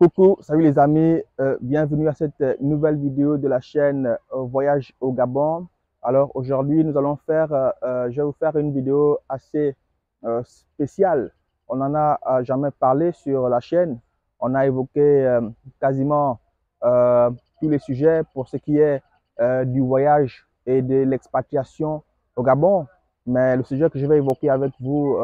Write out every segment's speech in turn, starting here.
Coucou, salut les amis, euh, bienvenue à cette euh, nouvelle vidéo de la chaîne euh, Voyage au Gabon. Alors aujourd'hui, nous allons faire, je vais vous faire une vidéo assez spéciale. On n'en a jamais parlé sur la chaîne. On a évoqué quasiment tous les sujets pour ce qui est du voyage et de l'expatriation au Gabon. Mais le sujet que je vais évoquer avec vous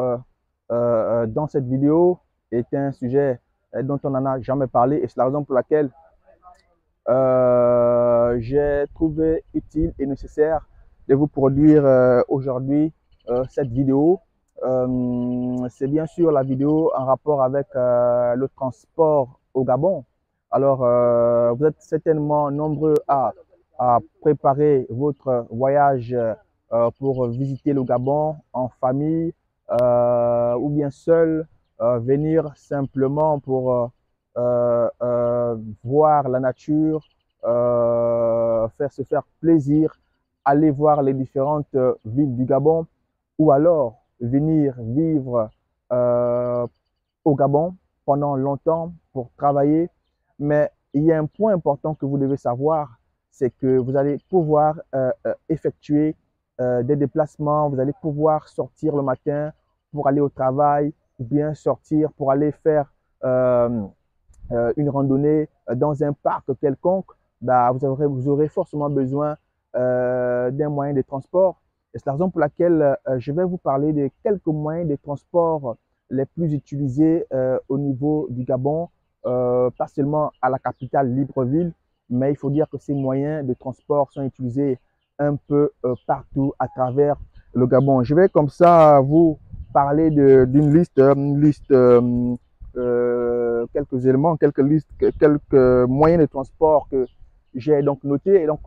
dans cette vidéo est un sujet dont on n'en a jamais parlé et c'est la raison pour laquelle euh, j'ai trouvé utile et nécessaire de vous produire euh, aujourd'hui euh, cette vidéo. Euh, c'est bien sûr la vidéo en rapport avec euh, le transport au Gabon. Alors, euh, vous êtes certainement nombreux à, préparer votre voyage euh, pour visiter le Gabon en famille euh, ou bien seul, euh, venir simplement pour euh, euh, euh, voir la nature, euh, faire se faire plaisir, aller voir les différentes euh, villes du Gabon, ou alors venir vivre euh, au Gabon pendant longtemps pour travailler. Mais il y a un point important que vous devez savoir, c'est que vous allez pouvoir euh, euh, effectuer euh, des déplacements, vous allez pouvoir sortir le matin pour aller au travail, ou bien sortir pour aller faire euh, euh, une randonnée dans un parc quelconque, bah, vous, aurez, vous aurez forcément besoin euh, d'un moyen de transport. C'est la raison pour laquelle euh, je vais vous parler de quelques moyens de transport les plus utilisés euh, au niveau du Gabon, euh, pas seulement à la capitale Libreville, mais il faut dire que ces moyens de transport sont utilisés un peu euh, partout à travers le Gabon. Je vais comme ça vous parler d'une liste, une liste euh, euh, quelques éléments, quelques listes, quelques moyens de transport que j'ai donc noté. Donc,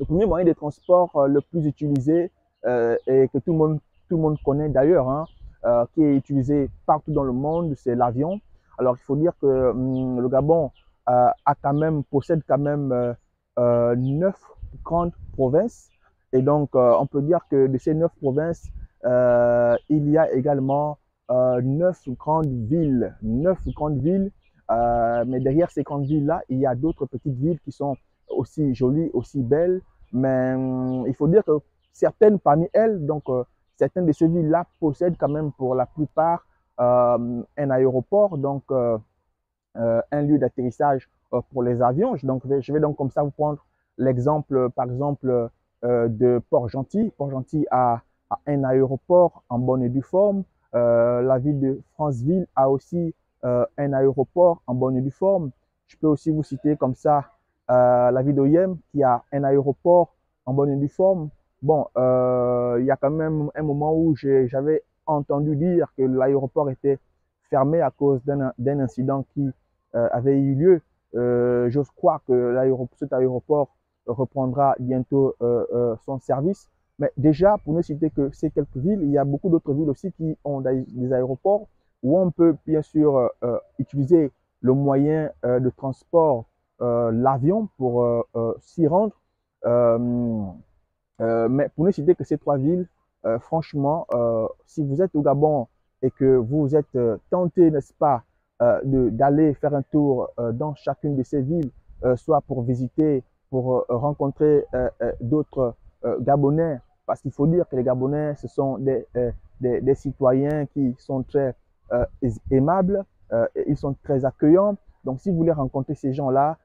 le premier moyen de transport euh, le plus utilisé euh, et que tout le monde, tout le monde connaît d'ailleurs, hein, euh, qui est utilisé partout dans le monde, c'est l'avion. Alors, il faut dire que hum, le Gabon euh, a quand même, possède quand même euh, euh, neuf grandes provinces. Et donc, euh, on peut dire que de ces neuf provinces, euh, il y a également euh, neuf grandes villes, neuf grandes villes. Euh, mais derrière ces grandes villes-là, il y a d'autres petites villes qui sont aussi jolies, aussi belles. Mais hum, il faut dire que certaines parmi elles, donc certaines de ces villes-là possèdent quand même pour la plupart un aéroport, donc un lieu d'atterrissage pour les avions. Donc, je vais- donc comme ça vous prendre l'exemple, par exemple, de Port-Gentil. Port-Gentil a, un aéroport en bonne et due forme. Euh, la ville de Franceville a aussi euh, un aéroport en bonne et due forme. Je peux aussi vous citer comme ça euh, la ville d'Oyem qui a un aéroport en bonne et due forme. Bon, il y a quand même un moment où j'avais entendu dire que l'aéroport était fermé à cause d'un incident qui avait eu lieu. J'ose croire que cet aéroport reprendra bientôt son service. Mais déjà, pour ne citer que ces quelques villes, il y a beaucoup d'autres villes aussi qui ont des aéroports où on peut bien sûr euh, euh, utiliser le moyen euh, de transport, l'avion, pour s'y rendre. Mais pour ne citer que ces trois villes, franchement, si vous êtes au Gabon et que vous êtes tenté, n'est-ce pas, d'aller faire un tour dans chacune de ces villes, soit pour visiter, pour rencontrer d'autres Gabonais, parce qu'il faut dire que les Gabonais, ce sont des, euh, des, citoyens qui sont très euh, aimables, euh, ils sont très accueillants. Donc, si vous voulez rencontrer ces gens-là,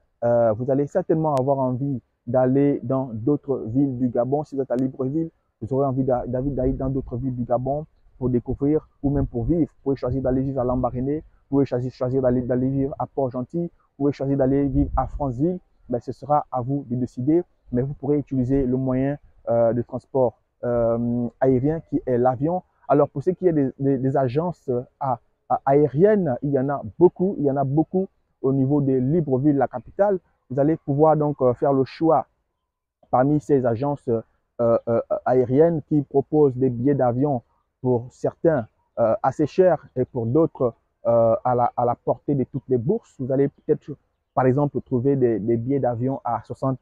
vous allez certainement avoir envie d'aller dans d'autres villes du Gabon. Si vous êtes à Libreville, vous aurez envie d'a- d'aller dans d'autres villes du Gabon pour découvrir ou même pour vivre. Vous pouvez choisir d'aller vivre à Lambaréné, vous pouvez choisir, choisir d'aller vivre à Port-Gentil, vous pouvez choisir d'aller vivre à Franceville. Ben, ce sera à vous de décider, mais vous pourrez utiliser le moyen de transport euh, aérien qui est l'avion. Alors pour ce qui est des, agences euh, aériennes, il y en a beaucoup, il y en a beaucoup au niveau de Libreville, la capitale. Vous allez pouvoir donc euh, faire le choix parmi ces agences aériennes qui proposent des billets d'avion pour certains assez chers et pour d'autres à, la, portée de toutes les bourses. Vous allez peut-être, par exemple, trouver des, billets d'avion à 60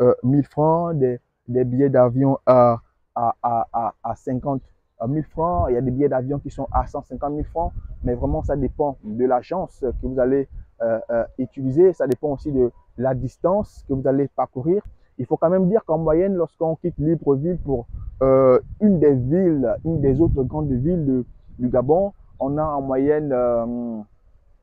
euh, 000 francs, des, des billets d'avion à, à, à, à, à 50 000 francs. Il y a des billets d'avion qui sont à 150 000 francs, mais vraiment, ça dépend de l'agence que vous allez euh, euh, utiliser. Ça dépend aussi de la distance que vous allez parcourir. Il faut quand même dire qu'en moyenne, lorsqu'on quitte Libreville pour euh, une des villes, une des autres grandes villes du Gabon, on a en moyenne euh,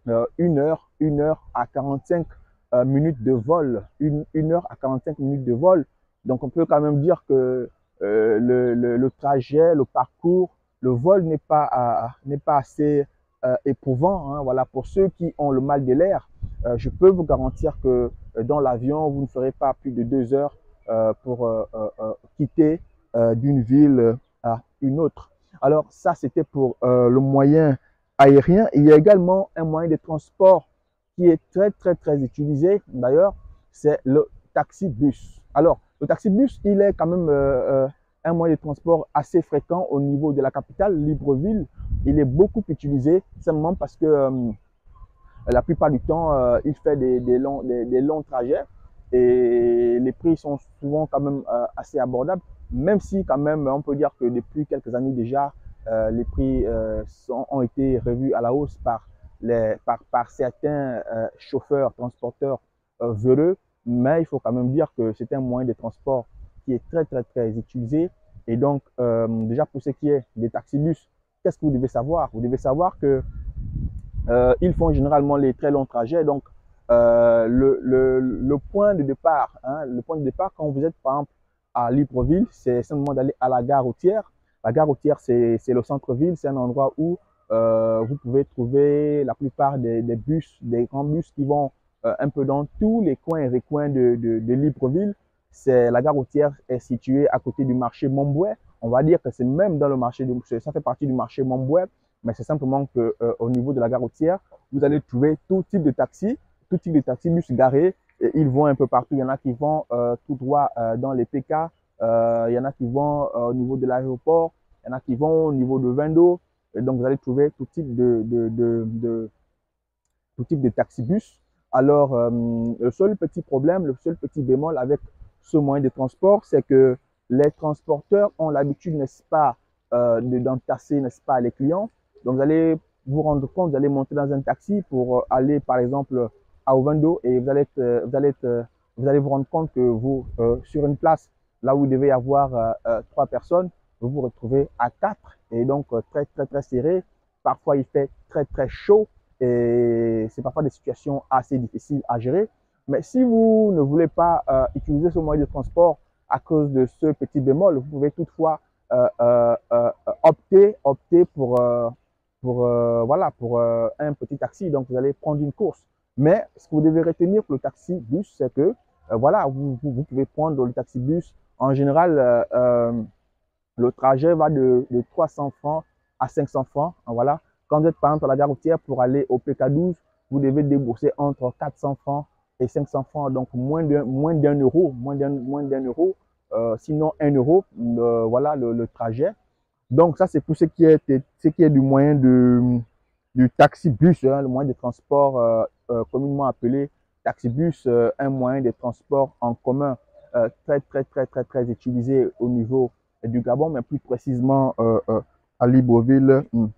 euh, une heure, une heure à 45 euh, minutes de vol, une, une heure à 45 minutes de vol. Donc on peut quand même dire que euh, le, le, trajet, le parcours, le vol n'est pas, n'est pas assez euh, éprouvant. hein. Voilà, pour ceux qui ont le mal de l'air, euh, je peux vous garantir que euh, dans l'avion, vous ne ferez pas plus de deux heures euh, pour euh, euh, euh, quitter euh, d'une ville à une autre. Alors ça, c'était pour euh, le moyen aérien. Il y a également un moyen de transport qui est très, très, très utilisé. D'ailleurs, c'est le taxi-bus. Alors, le taxi-bus, il est quand même euh, euh, un moyen de transport assez fréquent au niveau de la capitale, Libreville. Il est beaucoup utilisé simplement parce que euh, la plupart du temps, il fait des, longs, trajets et les prix sont souvent quand même assez abordables, même si quand même on peut dire que depuis quelques années déjà, les prix ont été revus à la hausse par, par, certains chauffeurs, transporteurs véreux, mais il faut quand même dire que c'est un moyen de transport qui est très très très utilisé. Et donc, euh, déjà pour ce qui est des taxibus, qu'est-ce que vous devez savoir? Vous devez savoir que euh, ils font généralement les très longs trajets. Donc, euh, le, le, point de départ, hein, le point de départ quand vous êtes par exemple à Libreville, c'est simplement d'aller à la gare routière. La gare routière, c'est le centre-ville, c'est un endroit où vous pouvez trouver la plupart des, des bus, des grands bus qui vont euh, un peu dans tous les coins et recoins de, de, Libreville. C'est la gare routière est située à côté du marché Montbouet. On va dire que c'est même dans le marché, de, ça fait partie du marché Montbouet, mais c'est simplement que euh, au niveau de la gare routière, vous allez trouver tout type de taxis, tout type de taxis bus garés. Et ils vont un peu partout. Il y en a qui vont euh, tout droit dans les PK. Il y en a qui vont au niveau de l'aéroport. Il y en a qui vont au niveau de Vendo. Donc vous allez trouver tout type de, de, de, de tout type de taxibus. Alors euh, le seul petit problème, le seul petit bémol avec ce moyen de transport, c'est que les transporteurs ont l'habitude, n'est-ce pas, euh, de- d'entasser, n'est-ce pas, les clients. Donc vous allez vous rendre compte, vous allez monter dans un taxi pour euh, aller, par exemple, à Ovendo et vous allez, euh, vous allez, vous allez vous rendre compte que vous, sur une place, là où il devait y avoir trois personnes, vous vous retrouvez à quatre et donc très, très, très serré. Parfois, il fait très, très chaud et c'est parfois des situations assez difficiles à gérer. Mais si vous ne voulez pas euh, utiliser ce moyen de transport à cause de ce petit bémol, vous pouvez toutefois euh, euh, opter, opter pour, pour, voilà, pour un petit taxi. Donc, vous allez prendre une course. Mais ce que vous devez retenir pour le taxi bus, c'est que voilà, vous, vous, pouvez prendre le taxi bus. En général, le trajet va de, de 300 francs à 500 francs. Voilà. Quand vous êtes par exemple à la gare routière pour aller au PK12, vous devez débourser entre 400 francs et 500 francs, donc moins d'un moins d'un euro, moins d'un moins d'un euro, euh, sinon un euro, le- voilà le, trajet. Donc ça c'est pour ce qui est ce qui est du moyen de du taxi-bus, hein, le moyen de transport euh, euh, communément appelé taxi-bus, euh, un moyen de transport en commun euh, très très très très très utilisé au niveau du Gabon, mais plus précisément euh, euh, à Libreville, hum,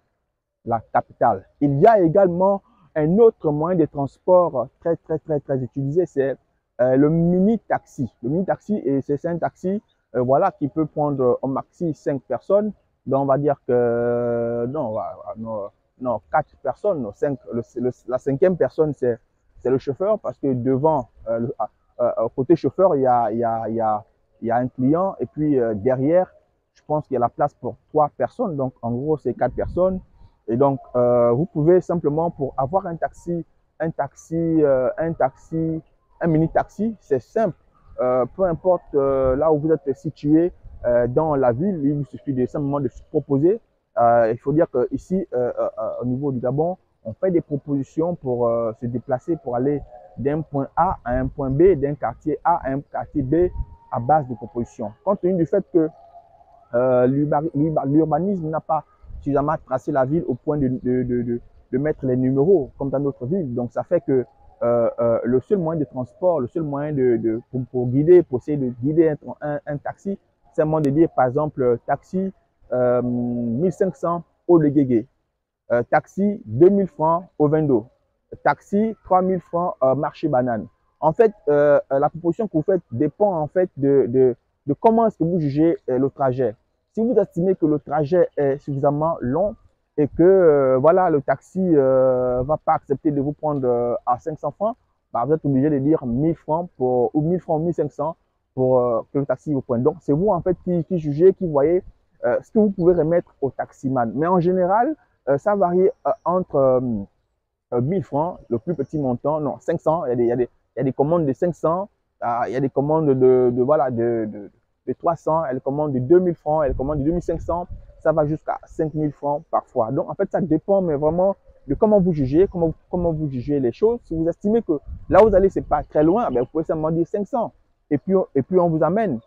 la capitale. Il y a également un autre moyen de transport très très très très utilisé, c'est euh, le mini taxi. Le mini taxi, et c'est un taxi, euh, voilà, qui peut prendre au maxi cinq personnes. Donc on va dire que non, non, non, personnes, la cinquième personne, c'est le chauffeur parce que devant, euh, côté chauffeur, il y a, y a, y a, un client et puis derrière, je pense qu'il y a la place pour trois personnes. Donc en gros, c'est quatre personnes. Et donc, euh, vous pouvez simplement, pour avoir un taxi, un taxi, euh, un taxi, un mini taxi, c'est simple. Euh, peu importe là où vous êtes situé dans la ville, il vous suffit de simplement de se proposer. Il faut dire qu'ici, au niveau du Gabon, on fait des propositions pour se déplacer, pour aller d'un point A à un point B, d'un quartier A à un quartier B à base de propositions. Compte tenu du fait que l'urbanisme n'a pas suffisamment tracé la ville au point de, de, de, de, mettre les numéros comme dans notre ville. Donc ça fait que euh, euh, le seul moyen de transport, le seul moyen de, pour, guider, pour essayer de guider un, un, un taxi, c'est de dire par exemple taxi euh, 1500 au Le Guégué, euh, taxi 2000 francs au Vendo, taxi, 3000 francs marché banane. En fait, la proposition que vous faites dépend en fait de, de comment est-ce que vous jugez le trajet. Si vous estimez que le trajet est suffisamment long et que voilà le taxi euh, va pas accepter de vous prendre à 500 francs, bah, vous êtes obligé de dire 1000 francs pour, ou 1000 francs, 1500 pour euh, que le taxi vous prenne. Donc, c'est vous en fait qui, jugez, qui voyez euh, ce que vous pouvez remettre au taximan. Mais en général, euh, ça varie entre 1000 francs, le plus petit montant, non, 500. Il y a des, y y a des commandes de 500, il y a des commandes de, de voilà, de, de 300, elle commande de 2000 francs, elle commande de 2500, ça va jusqu'à 5000 francs parfois. Donc, en fait, ça dépend, mais vraiment de comment vous jugez, comment, comment vous jugez les choses. Si vous estimez que là où vous allez, c'est pas très loin, ben vous pouvez seulement dire 500 et puis, et puis on vous amène.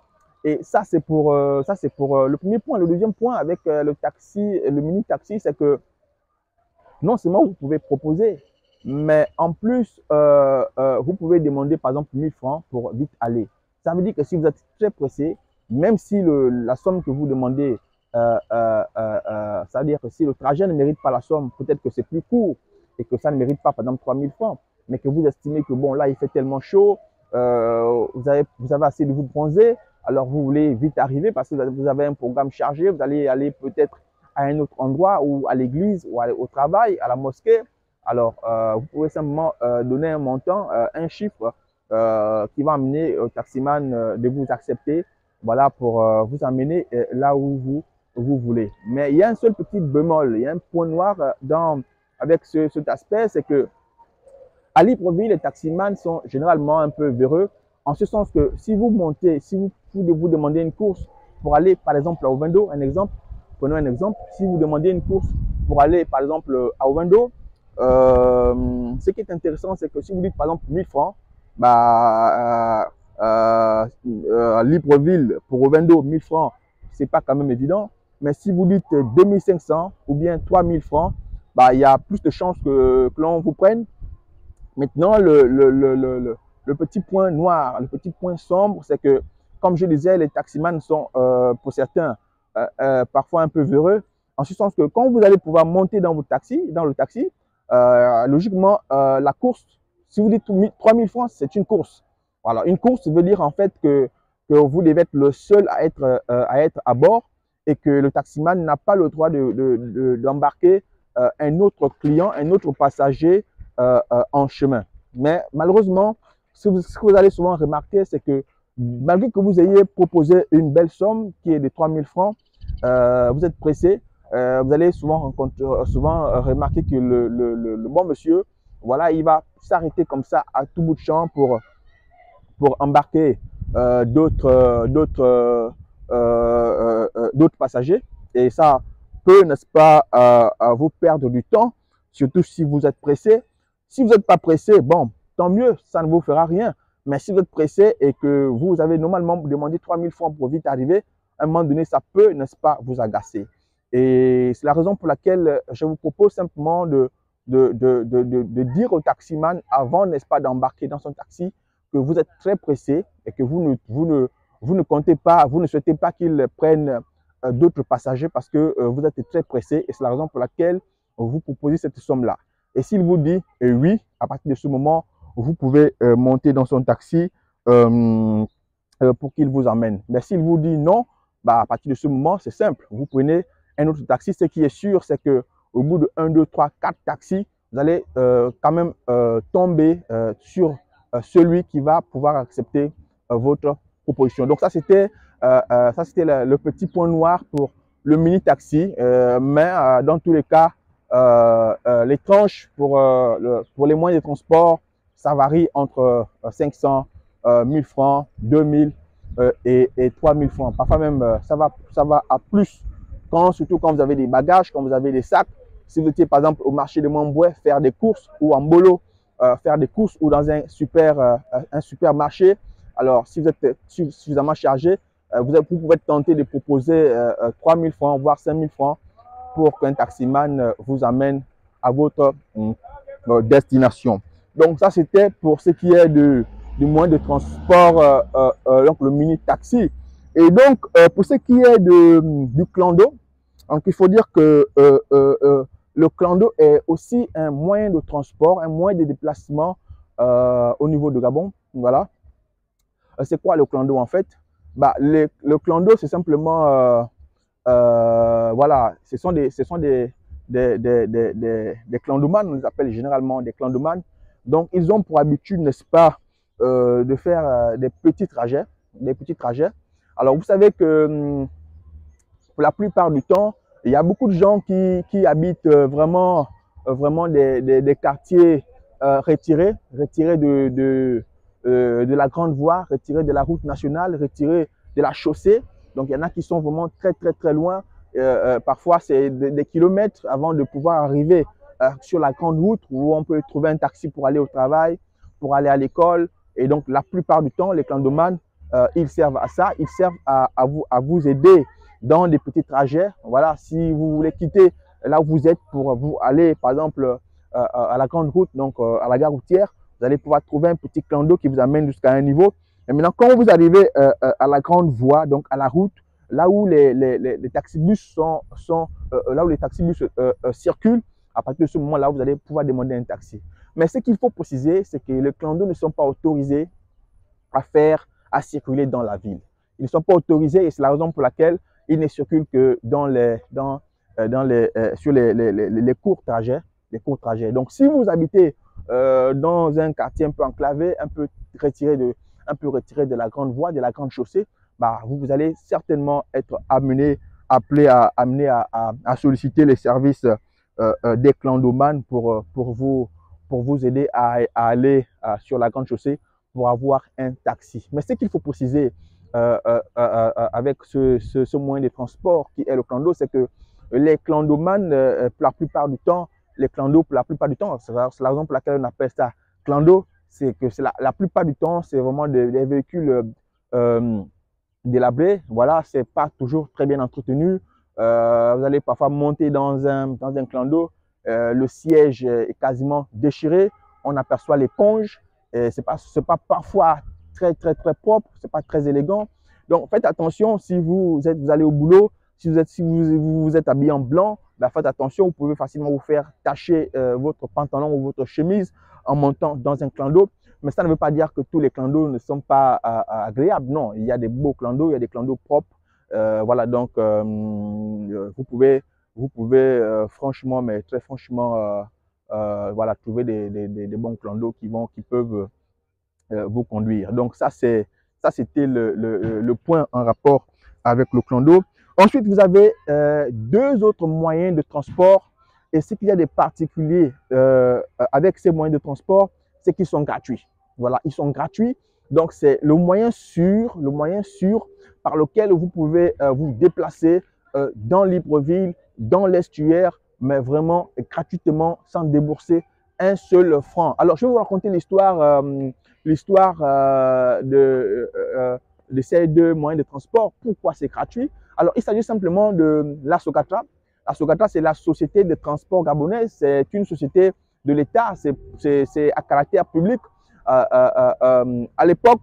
Et ça, c'est pour, euh, ça, pour euh, le premier point. Le deuxième point avec euh, le taxi, le mini taxi, c'est que non seulement vous pouvez proposer, mais en plus, vous pouvez demander par exemple 1000 francs pour vite aller. Ça veut dire que si vous êtes très pressé, même si la somme que vous demandez, ça veut dire que si le trajet ne mérite pas la somme, peut-être que c'est plus court et que ça ne mérite pas par exemple 3000 francs, mais que vous estimez que bon là il fait tellement chaud, euh, vous, avez, vous avez assez de vous bronzer, alors vous voulez vite arriver parce que vous avez un programme chargé, vous allez aller peut-être à un autre endroit ou à l'église ou au travail, à la mosquée. Alors, euh, vous pouvez simplement euh, donner un montant, euh, un chiffre euh, qui va amener au taximan euh, de vous accepter, voilà, pour vous amener là où vous, vous voulez. Mais il y a un seul petit bémol, il y a un point noir dans, avec ce, cet aspect, c'est que à Libreville, les taximans sont généralement un peu véreux, en ce sens que si vous montez, si vous, vous demandez une course pour aller par exemple à Ovendo, un exemple, prenons un exemple, si vous demandez une course pour aller par exemple à Ovendo, euh, ce qui est intéressant, c'est que si vous dites par exemple 1000 francs, bah, euh, euh, euh, à Libreville pour Ovendo, 1000 francs, c'est pas quand même évident. Mais si vous dites 2500 ou bien 3000 francs, bah, il y a plus de chances que, l'on vous prenne Maintenant, le, le, le, le, petit point noir, le petit point sombre, c'est que, comme je disais, les taximans sont, euh, pour certains, euh, euh, parfois un peu véreux, en ce sens que quand vous allez pouvoir monter dans votre taxi, dans le taxi, euh, logiquement, euh, la course, si vous dites 3000 francs, c'est une course. Voilà, une course veut dire en fait que, vous devez être le seul à être, euh, à être à bord et que le taximan n'a pas le droit d'embarquer de, de, un autre client, un autre passager euh, euh, en chemin. Mais malheureusement, ce, que vous allez souvent remarquer, c'est que malgré que vous ayez proposé une belle somme qui est de 3000 francs, euh, vous êtes pressé, euh, vous allez souvent euh, remarquer que le, le, bon monsieur, voilà, il va s'arrêter comme ça à tout bout de champ pour, pour embarquer euh, d'autres, d'autres, d'autres passagers. Et ça peut, n'est-ce pas, vous perdre du temps, surtout si vous êtes pressé. Si vous n'êtes pas pressé, bon, tant mieux, ça ne vous fera rien. Mais si vous êtes pressé et que vous avez normalement demandé 3000 francs pour vite arriver, à un moment donné, ça peut, n'est-ce pas, vous agacer. Et c'est la raison pour laquelle je vous propose simplement de, de, de, de dire au taximan avant, n'est-ce pas, d'embarquer dans son taxi, que vous êtes très pressé et que vous ne, vous ne, vous ne comptez pas, vous ne souhaitez pas qu'il prenne euh, d'autres passagers parce que euh, vous êtes très pressé et c'est la raison pour laquelle vous proposez cette somme-là. Et s'il vous dit euh, oui, à partir de ce moment, vous pouvez monter dans son taxi pour qu'il vous emmène. Mais s'il vous dit non, bah, à partir de ce moment, c'est simple. Vous prenez un autre taxi. Ce qui est sûr, c'est que au bout de 1, 2, 3, 4 taxis, vous allez quand même tomber sur celui qui va pouvoir accepter votre proposition. Donc ça, c'était ça c'était le, petit point noir pour le mini taxi. mais dans tous les cas, euh, euh, les tranches pour, euh, le, pour les moyens de transport, ça varie entre 500, 1000 francs, 2000 et, et 3000 francs. Parfois même, ça va, ça va à plus, quand, surtout quand vous avez des bagages, quand vous avez des sacs. Si vous étiez par exemple au marché de Mamboué faire des courses ou en bolo euh, faire des courses ou dans un super, euh, un supermarché, alors si vous êtes suffisamment chargé, euh, vous, pouvez tenter de proposer 3000 francs, voire 5000 francs pour qu'un taximan euh, vous amène à votre euh, destination. Donc ça, c'était pour ce qui est de, du moyen de transport, euh, euh, donc le mini taxi. Et donc, euh, pour ce qui est de, du clando, donc il faut dire que le clando est aussi un moyen de transport, un moyen de déplacement euh, au niveau de Gabon. Voilà. Euh, c'est quoi le clando en fait? Bah, le, le clando, c'est simplement, euh, voilà, ce sont des, ce sont des, des, des, des, des, on les appelle généralement des clandomans. Donc, ils ont pour habitude, n'est-ce pas, de faire des petits trajets, des petits trajets. Alors, vous savez que hum, pour la plupart du temps, il y a beaucoup de gens qui, qui habitent euh, vraiment, euh, vraiment des, des, quartiers euh, retirés, retirés de, de, de la grande voie, retirés de la route nationale, retirés de la chaussée. Donc, il y en a qui sont vraiment très, très, très loin. Parfois, c'est des, kilomètres avant de pouvoir arriver sur la grande route où on peut trouver un taxi pour aller au travail, pour aller à l'école. Et donc, la plupart du temps, les clandomanes, ils servent à ça. Ils servent à, vous, à vous aider dans des petits trajets. Voilà, si vous voulez quitter là où vous êtes pour vous aller, par exemple, euh, à la grande route, donc euh, à la gare routière, vous allez pouvoir trouver un petit clando qui vous amène jusqu'à un niveau. Et maintenant, quand vous arrivez euh, euh, à la grande voie, donc à la route, là où les, les, les, taxibus sont, euh, là où les taxibus euh, euh, circulent, à partir de ce moment-là, vous allez pouvoir demander un taxi. Mais ce qu'il faut préciser, c'est que les clandos ne sont pas autorisés à faire, à circuler dans la ville. Ils ne sont pas autorisés et c'est la raison pour laquelle ils ne circulent que dans les, dans, euh, les, euh, sur les, les, les, courts trajets, les courts trajets. Donc, si vous habitez euh, dans un quartier un peu enclavé, un peu retiré de, un peu retiré de la grande voie, de la grande chaussée, bah, vous, vous allez certainement être amené, appelé à, amené à, à, solliciter les services des clandomanes pour, pour, vous, pour vous aider à, à aller sur la grande chaussée pour avoir un taxi. Mais ce qu'il faut préciser euh, euh, euh, avec ce, moyen de transport qui est le clando, c'est que les clandomanes, la plupart du temps, les clandos, la plupart du temps, c'est la raison pour laquelle on appelle ça clando, c'est que la, plupart du temps, c'est vraiment des, des véhicules délabrés. Voilà, c'est pas toujours très bien entretenu. Vous allez parfois monter dans un, dans un clando, le siège est quasiment déchiré, on aperçoit l'éponge, c'est pas, pas parfois très, très, très propre, c'est pas très élégant. Donc, faites attention si vous, êtes, vous allez au boulot, si vous êtes, si vous, vous êtes habillé en blanc, ben faites attention, vous pouvez facilement vous faire tacher euh, votre pantalon ou votre chemise en montant dans un clando. Mais ça ne veut pas dire que tous les clandos ne sont pas euh, agréables. Non, il y a des beaux clandos, il y a des clandos propres. Euh, voilà, donc euh, vous pouvez, vous pouvez euh, franchement, mais très franchement, voilà, trouver des, des, des, bons clandos qui vont, qui peuvent vous conduire. Donc ça, c'est ça, c'était le, le, le, point en rapport avec le clando. Ensuite, vous avez euh, deux autres moyens de transport. Et ce qu'il y a de particulier euh, avec ces moyens de transport, c'est qu'ils sont gratuits. Voilà, ils sont gratuits. Donc, c'est le moyen sûr, le moyen sûr par lequel vous pouvez euh, vous déplacer euh, dans Libreville, dans l'estuaire, mais vraiment gratuitement, sans débourser un seul franc. Alors, je vais vous raconter l'histoire, euh, l'histoire euh, de, de ces deux moyens de transport. Pourquoi c'est gratuit? Alors, il s'agit simplement de la Socatra. La Socatra, c'est la société de transport gabonaise. C'est une société de l'État. C'est à caractère public. Euh, euh, euh, à l'époque,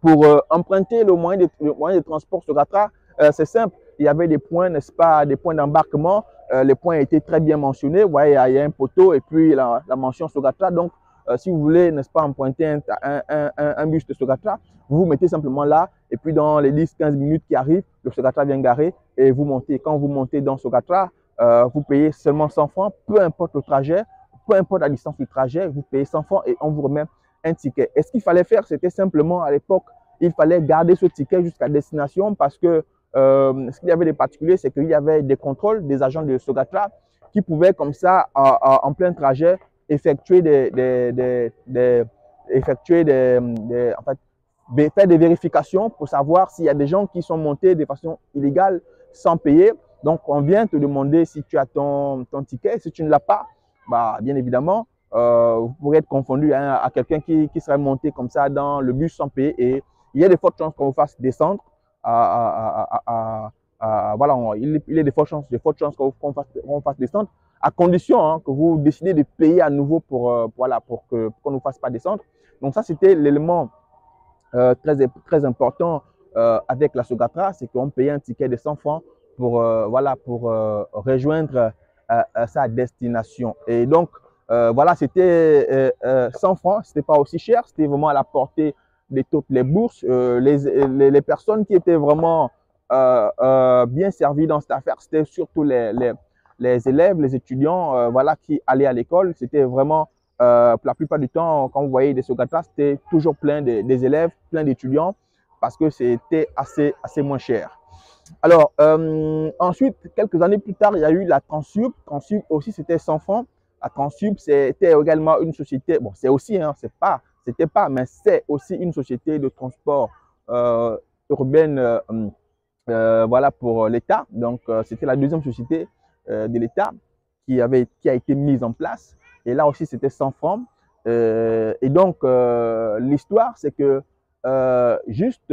pour emprunter le moyen, de, le moyen de transport Socatra, c'est simple. Il y avait des points, n'est-ce pas, des points d'embarquement. les points étaient très bien mentionnés. Vous voyez, il y a un poteau et puis la, la mention Socatra. Donc, euh, si vous voulez, n'est-ce pas, emprunter un, bus de Sogatra, vous vous mettez simplement là, et puis dans les 10-15 minutes qui arrivent, le Sogatra vient garer et vous montez. Quand vous montez dans Sogatra, euh, vous payez seulement 100 francs, peu importe le trajet, peu importe la distance du trajet, vous payez 100 francs et on vous remet un ticket. Et ce qu'il fallait faire, c'était simplement à l'époque, il fallait garder ce ticket jusqu'à destination parce que euh, ce qu'il y avait de particulier, c'est qu'il y avait des contrôles des agents de Sogatra qui pouvaient comme ça, en plein trajet, effectuer des, des, des, effectuer des, en fait, faire des vérifications pour savoir s'il y a des gens qui sont montés de façon illégale sans payer. Donc, on vient te demander si tu as ton, ton ticket. Si tu ne l'as pas, bah, bien évidemment, euh, vous pourrez être confondu hein, à quelqu'un qui, qui serait monté comme ça dans le bus sans payer et il y a de fortes chances qu'on vous fasse descendre. À, à, à, voilà, il, il y a de fortes chances, de fortes chances qu'on vous fasse descendre à condition hein, que vous décidez de payer à nouveau pour, euh, voilà, pour qu'on qu ne vous fasse pas descendre. Donc ça, c'était l'élément euh, très, très important euh, avec la Sogatra, c'est qu'on payait un ticket de 100 francs pour, voilà, pour rejoindre sa destination. Et donc, voilà, c'était 100 francs, c'était pas aussi cher, c'était vraiment à la portée de toutes les bourses. Les, les, personnes qui étaient vraiment bien servies dans cette affaire, c'était surtout les, les, élèves, les étudiants, voilà, qui allaient à l'école. C'était vraiment euh, la plupart du temps, quand vous voyez des Sogatra, c'était toujours plein de, des élèves, plein d'étudiants, parce que c'était assez, assez moins cher. Alors, euh, ensuite, quelques années plus tard, il y a eu la Transub. Transub aussi, c'était 100 francs. La Transub, c'était également une société, bon, c'est aussi, hein, c'est pas, c'était pas, mais c'est aussi une société de transport euh, urbaine, euh, euh, voilà, pour l'État. Donc, euh, c'était la deuxième société de l'État qui avait, qui a été mise en place. Et là aussi, c'était 100 francs. Euh, et donc, euh, l'histoire, c'est que euh, juste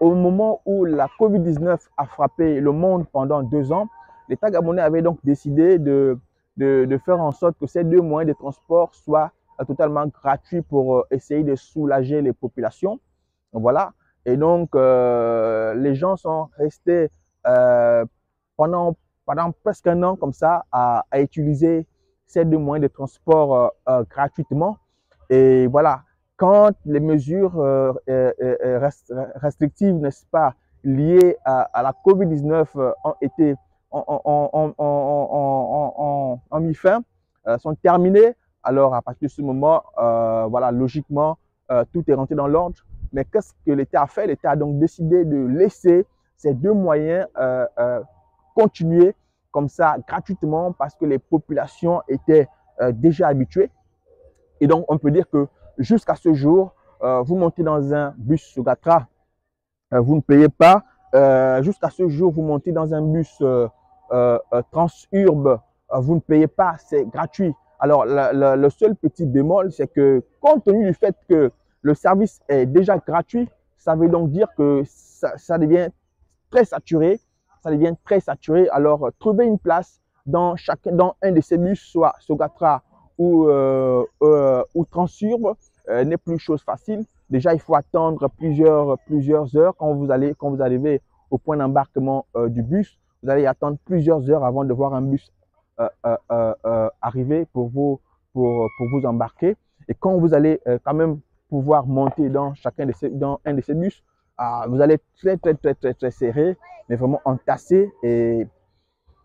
au moment où la COVID-19 a frappé le monde pendant deux ans, l'État gabonais avait donc décidé de, de, faire en sorte que ces deux moyens de transport soient totalement gratuits pour essayer de soulager les populations. Voilà. Et donc, les gens sont restés pendant, pendant presque un an comme ça à, utiliser ces deux moyens de transport euh, euh, gratuitement. Et voilà, quand les mesures euh, restrictives, n'est-ce pas, liées à, la COVID-19 ont été en mis fin, sont terminées, alors à partir de ce moment, voilà, logiquement, tout est rentré dans l'ordre. Mais qu'est-ce que l'État a fait? L'État a donc décidé de laisser ces deux moyens continuer comme ça gratuitement parce que les populations étaient euh, déjà habituées. Et donc, on peut dire que jusqu'à ce jour, euh, vous montez dans un bus Sugatra, euh, vous ne payez pas. Euh, jusqu'à ce jour, vous montez dans un bus Transurbe, vous ne payez pas, c'est gratuit. Alors, le, seul petit bémol, c'est que compte tenu du fait que le service est déjà gratuit, ça veut donc dire que ça devient très saturé ça devient très saturé. Alors, euh, trouver une place dans, chacun, dans un de ces bus, soit Sogatra ou, euh, euh, Transurbe, euh, n'est plus chose facile. Déjà, il faut attendre plusieurs, plusieurs heures quand vous, allez, quand vous arrivez au point d'embarquement du bus. Vous allez attendre plusieurs heures avant de voir un bus arriver pour vous, pour, pour vous embarquer. Et quand vous allez quand même pouvoir monter dans chacun de ces, dans un de ces bus, vous allez très, très, très, très, très serré, mais vraiment entassé. Et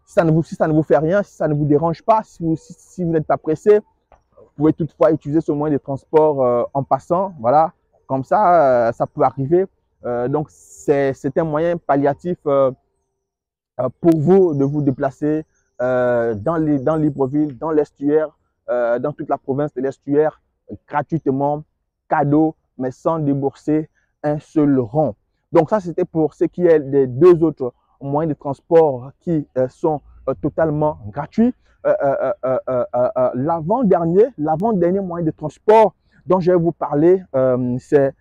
ça, ne vous, si ça ne vous fait rien, si ça ne vous dérange pas, si vous, si, vous n'êtes pas pressé, vous pouvez toutefois utiliser ce moyen de transport euh, en passant. Voilà, comme ça, euh, ça peut arriver. Euh, donc, c'est un moyen palliatif pour vous de vous déplacer dans Libreville, dans l'estuaire, dans toute la province de l'estuaire, gratuitement, cadeau, mais sans débourser un seul rond. Donc ça, c'était pour ce qui est des deux autres moyens de transport qui euh, sont euh, totalement gratuits. Euh, l'avant-dernier, l'avant-dernier moyen de transport dont je vais vous parler, c'est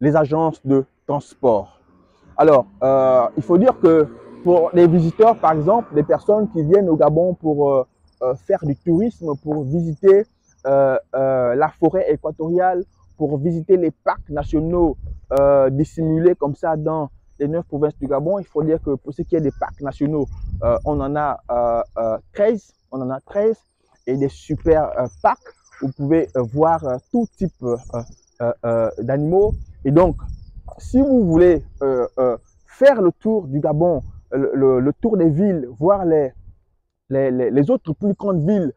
les agences de transport. Alors, il faut dire que pour les visiteurs, par exemple, les personnes qui viennent au Gabon pour faire du tourisme, pour visiter la forêt équatoriale pour visiter les parcs nationaux euh, dissimulés comme ça dans les neuf provinces du Gabon. Il faut dire que pour ce qui est des parcs nationaux, euh, on en a euh, 13, euh, on en a 13 et des super parcs vous pouvez voir tout type d'animaux. Et donc, si vous voulez faire le tour du Gabon, le, le, le, tour des villes, voir les, les, les autres plus grandes villes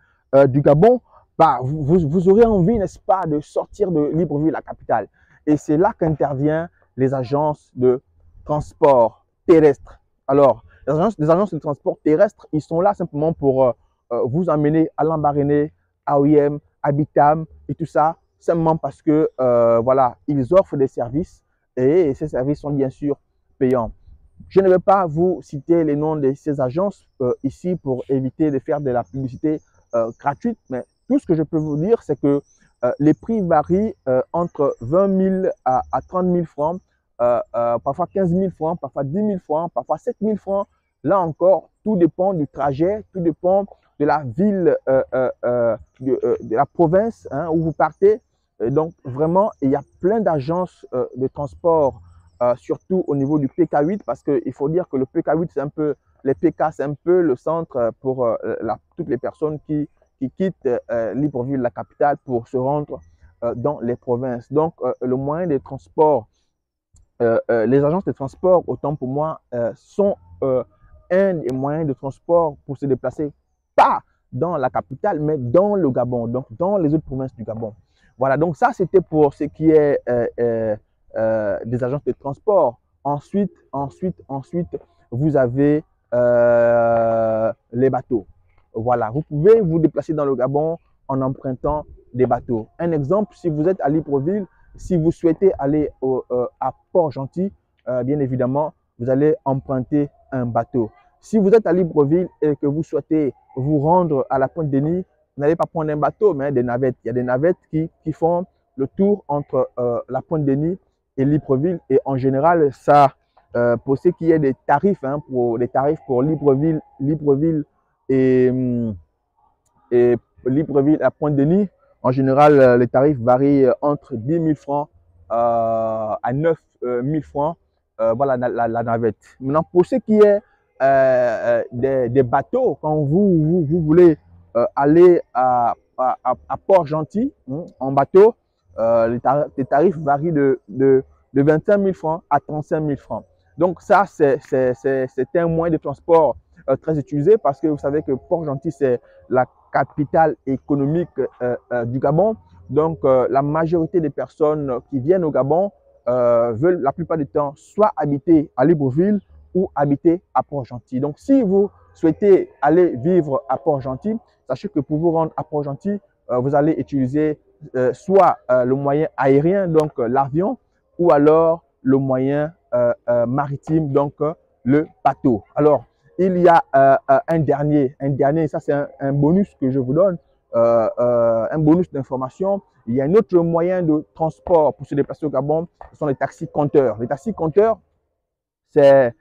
du Gabon, bah, vous, vous, aurez envie, n'est-ce pas, de sortir de Libreville, la capitale. Et c'est là qu'interviennent les agences de transport terrestre. Alors, les agences, de transport terrestre, ils sont là simplement pour euh, euh vous emmener à Lambaréné, à OIM, à Bitam et tout ça, simplement parce que, euh, voilà, ils offrent des services et ces services sont bien sûr payants. Je ne vais pas vous citer les noms de ces agences ici pour éviter de faire de la publicité gratuite, mais tout ce que je peux vous dire, c'est que euh, les prix varient euh, entre 20 000 à, à 30 000 francs, euh, euh, parfois 15 000 francs, parfois 10 000 francs, parfois 7 000 francs. Là encore, tout dépend du trajet, tout dépend de la ville, de, la province hein, où vous partez. Donc, vraiment, il y a plein d'agences de transport, surtout au niveau du PK8, parce qu'il faut dire que le PK8, c'est un peu PK, c'est un peu le centre pour la, toutes les personnes qui, qui quittent euh, Libreville, la capitale, pour se rendre euh, dans les provinces. Donc, euh, le moyen de transport, euh, euh, les agences de transport, autant pour moi, euh, sont euh, un des moyens de transport pour se déplacer, pas dans la capitale, mais dans le Gabon, donc dans les autres provinces du Gabon. Voilà, donc ça, c'était pour ce qui est euh, euh, euh, des agences de transport. Ensuite, ensuite, ensuite, vous avez euh, les bateaux. Voilà, vous pouvez vous déplacer dans le Gabon en empruntant des bateaux. Un exemple, si vous êtes à Libreville, si vous souhaitez aller euh, à Port-Gentil, euh, bien évidemment, vous allez emprunter un bateau. Si vous êtes à Libreville et que vous souhaitez vous rendre à la Pointe-Denis, vous n'allez pas prendre un bateau, mais des navettes. Il y a des navettes qui, font le tour entre euh, la Pointe-Denis et Libreville. Et en général, ça, pour ce qui est des tarifs, hein, les tarifs pour Libreville, Libreville et, hum, et Libreville à Pointe-Denis, en général, euh, les tarifs varient euh, entre 10 000 francs euh, à 9 000 francs. Euh, voilà la, navette. Maintenant, pour ce qui est des, bateaux, quand vous, voulez aller à, Port-Gentil hein, en bateau, les, tar- les tarifs varient de, de, de 25 000 francs à 35 000 francs. Donc ça, c'est un moyen de transport très utilisé parce que vous savez que Port-Gentil, c'est la capitale économique euh, euh, du Gabon. Donc euh, la majorité des personnes qui viennent au Gabon euh, veulent la plupart du temps soit habiter à Libreville ou habiter à Port-Gentil. Donc si vous souhaitez aller vivre à Port-Gentil, sachez que pour vous rendre à Port-Gentil, euh, vous allez utiliser euh, soit euh, le moyen aérien, donc euh, l'avion, ou alors le moyen euh, euh, maritime, donc euh, le bateau. Alors, il y a euh, euh, un dernier, un dernier, ça c'est un, bonus que je vous donne, euh, un bonus d'information. Il y a un autre moyen de transport pour se déplacer au Gabon, ce sont les taxis compteurs. Les taxis compteurs, ça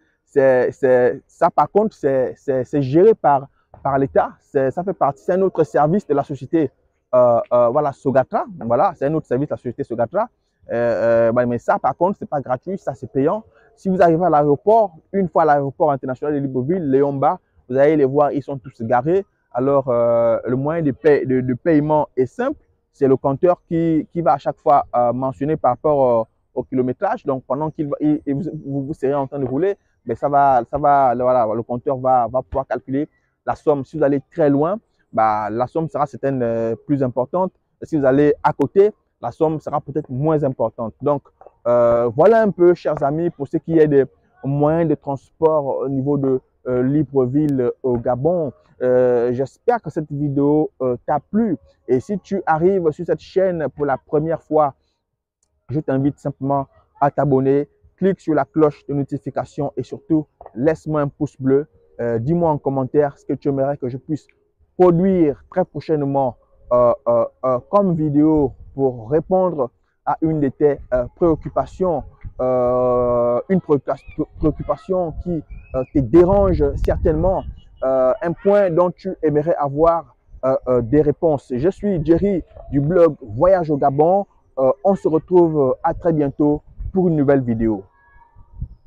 par contre, c'est, géré par, par l'État. C'est, ça fait partie, c'est un autre service de la société, voilà, Sogatra. Voilà, c'est un autre service de la société Sogatra. Bah, mais ça, par contre, c'est pas gratuit, ça c'est payant. Si vous arrivez à l'aéroport, une fois à l'aéroport international de Libreville, Léomba, vous allez les voir, ils sont tous garés. Alors, euh, le moyen de, paie- de, de paiement est simple. C'est le compteur qui, va à chaque fois euh, mentionner par rapport euh, au kilométrage. Donc, pendant qu'il vous, vous, serez en train de rouler, ben, ça va, ça va, le compteur va, pouvoir calculer la somme. Si vous allez très loin, bah, la somme sera certaine euh, plus importante. Si vous allez à côté, la somme sera peut-être moins importante. Donc, euh, voilà un peu, chers amis, pour ce qui est des moyens de transport au niveau de euh, Libreville au Gabon. Euh, J'espère que cette vidéo t'a plu. Et si tu arrives sur cette chaîne pour la première fois, je t'invite simplement à t'abonner. Clique sur la cloche de notification et surtout, laisse-moi un pouce bleu. Dis-moi en commentaire ce que tu aimerais que je puisse produire très prochainement comme vidéo pour répondre à une de tes euh, préoccupations, euh, une préoccupa- préoccupation qui euh, te dérange certainement, un point dont tu aimerais avoir des réponses. Je suis Jerry du blog Voyage au Gabon. On se retrouve à très bientôt pour une nouvelle vidéo.